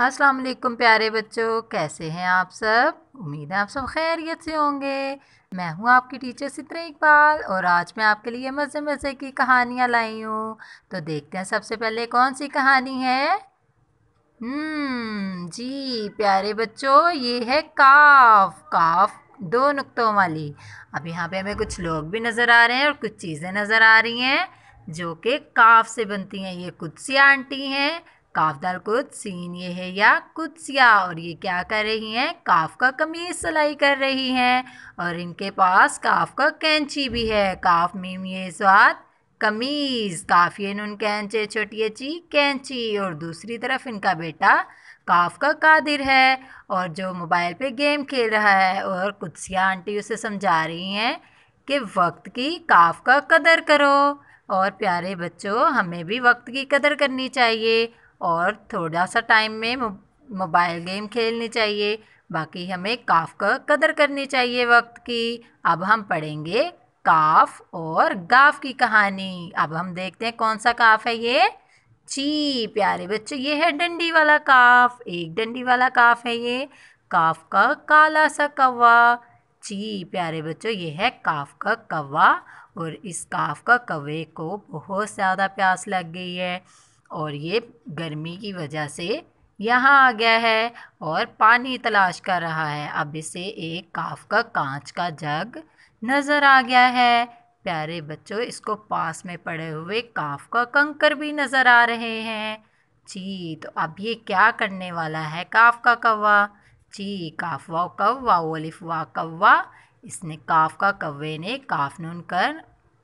अस्सलाम वालेकुम प्यारे बच्चों, कैसे हैं आप सब? उम्मीद है आप सब खैरियत से होंगे। मैं हूँ आपकी टीचर सित्रा इकबाल और आज मैं आपके लिए मज़े मज़े की कहानियाँ लाई हूँ। तो देखते हैं सबसे पहले कौन सी कहानी है? हम्म जी प्यारे बच्चों, ये है काफ। काफ दो नुक्तों वाली। अब यहाँ पे हमें कुछ लोग भी नज़र आ रहे हैं और कुछ चीज़ें नज़र आ रही हैं, जो कि काफ से बनती हैं। ये कुछ सी आंटी हैं काफ दाल कुछ सीन ये है या कुदसिया और ये क्या कर रही हैं? काफ का कमीज सिलाई कर रही हैं, और इनके पास काफ का कैंची भी है। काफ मीम ये स्वाद कमीज, काफ नुन कैंचे छोटी अच्छी कैंची, और दूसरी तरफ़ इनका बेटा काफ का कादिर है, और जो मोबाइल पे गेम खेल रहा है, और कुदसिया आंटी उसे समझा रही हैं कि वक्त की काफ का कदर करो, और प्यारे बच्चों, हमें भी वक्त की कदर करनी चाहिए। और थोड़ा सा टाइम में मोबाइल गेम खेलनी चाहिए। बाकी हमें काफ का कदर करनी चाहिए वक्त की। अब हम पढ़ेंगे काफ और गाफ की कहानी। अब हम देखते हैं कौन सा काफ है ये। ची प्यारे बच्चों, ये है डंडी वाला काफ। एक डंडी वाला काफ है ये। काफ का काला सा कौवा। ची प्यारे बच्चों, ये है काफ का कौवा। और इस काफ का कौवे को बहुत ज़्यादा प्यास लग गई है। और ये गर्मी की वजह से यहाँ आ गया है और पानी तलाश कर रहा है। अब इसे एक काफ का कांच का जग नज़र आ गया है। प्यारे बच्चों, इसको पास में पड़े हुए काफ का कंकर भी नज़र आ रहे हैं। जी तो अब ये क्या करने वाला है काफ का कौवा? जी काफ वा कौवा ओलिफ वा कौवा। इसने काफ का कौवे ने काफ नून कर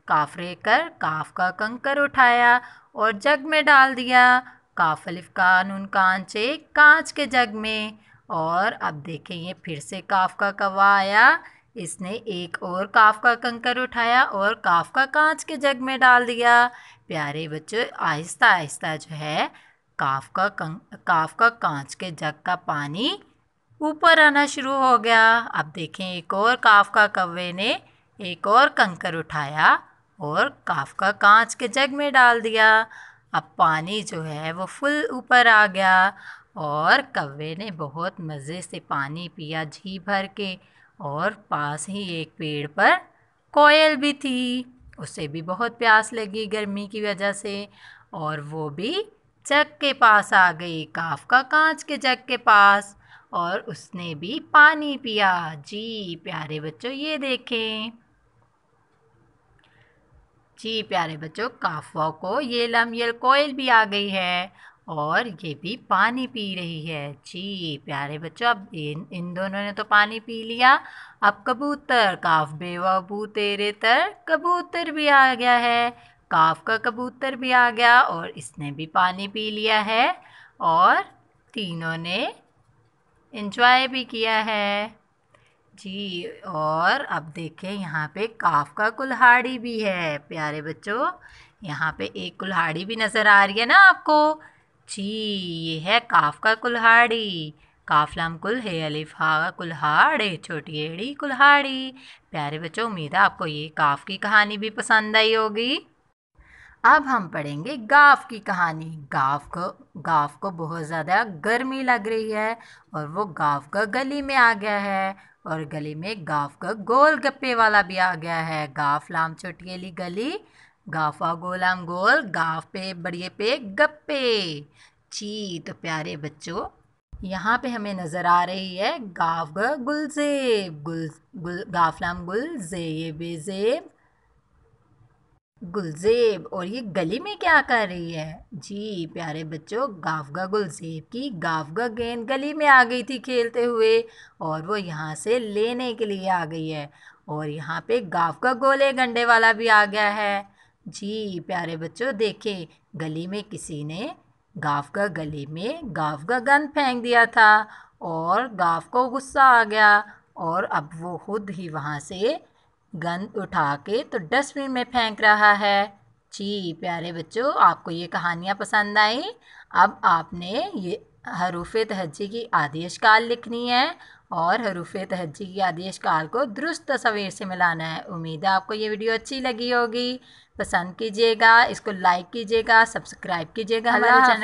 काफरे कर काफ का कंकर उठाया और जग में डाल दिया। काफ अलिफ का नून कांचे कांच के जग में। और अब देखें ये फिर से काफ का कवा आया। इसने एक और काफ का कंकर उठाया और काफ का कांच के जग में डाल दिया। प्यारे बच्चों, आहिस्ता आहिस्ता जो है काफ का काफ का कांच के जग का पानी ऊपर आना शुरू हो गया। अब देखें एक और काफ का कव्वे ने एक और कंकर उठाया। और काफ का कांच के जग में डाल दिया। अब पानी जो है वो फुल ऊपर आ गया और कव्वे ने बहुत मज़े से पानी पिया झी भर के और पास ही एक पेड़ पर कोयल भी थी। उसे भी बहुत प्यास लगी गर्मी की वजह से और वो भी जग के पास आ गई काफ का कांच के जग के पास और उसने भी पानी पिया। जी प्यारे बच्चों, ये देखें। जी, प्यारे बच्चों काफवा को ये लमयल कोयल भी आ गई है और ये भी पानी पी रही है। जी, प्यारे बच्चों, अब इन इन दोनों ने तो पानी पी लिया। अब कबूतर, काफ बेवाबू तेरे तर कबूतर भी आ गया है। काफ का कबूतर भी आ गया और इसने भी पानी पी लिया है और तीनों ने इंजॉय भी किया है। जी, और अब देखें यहाँ पे काफ का कुल्हाड़ी भी है, प्यारे बच्चों। यहाँ पे एक कुल्हाड़ी भी नज़र आ रही है ना आपको? जी, ये है काफ का कुल्हाड़ी। काफलाम कुल है, अलिफा कुल्हाड़े छोटी एड़ी कुल्हाड़ी। प्यारे बच्चों, उम्मीद है आपको ये काफ की कहानी भी पसंद आई होगी। अब हम पढ़ेंगे गाफ की कहानी। गाफ को गाफ को बहुत ज़्यादा गर्मी लग रही है और वो गाफ का गली में आ गया है। और गली में गाफ का गोल गप्पे वाला भी आ गया है। गाफ लाम छोटी गली, गाफा गोलाम गोल, गाफ पे बड़िए पे गप्पे। ची तो प्यारे बच्चों, यहाँ पे हमें नज़र आ रही है गाफ गुलजेब, गुल गुल गाफलाम गुल जेब जेब गुलजेब, और ये गली में क्या कर रही है? जी, प्यारे बच्चों गाफगा गुलजेब की गाफगा गेंद गली में आ गई थी खेलते हुए, और वो यहाँ से लेने के लिए आ गई है, और यहाँ पे गाफगा गोले गंडे वाला भी आ गया है। जी, प्यारे बच्चों देखें गली में किसी ने गाफगा गली में गाफगा गंद फेंक दिया था, और गाफ को गुस्सा आ गया, और अब वो खुद ही वहाँ से गंद उठा के तो डस्टबिन में फेंक रहा है। जी प्यारे बच्चों आपको ये कहानियाँ पसंद आई? अब आपने ये हरूफ तहजी की आदेश काल लिखनी है और हरूफ तहजी की आदेश काल को दुरुस्त तस्वीर से मिलाना है। उम्मीद है आपको ये वीडियो अच्छी लगी होगी। पसंद कीजिएगा इसको लाइक कीजिएगा सब्सक्राइब कीजिएगा हमारे चैनल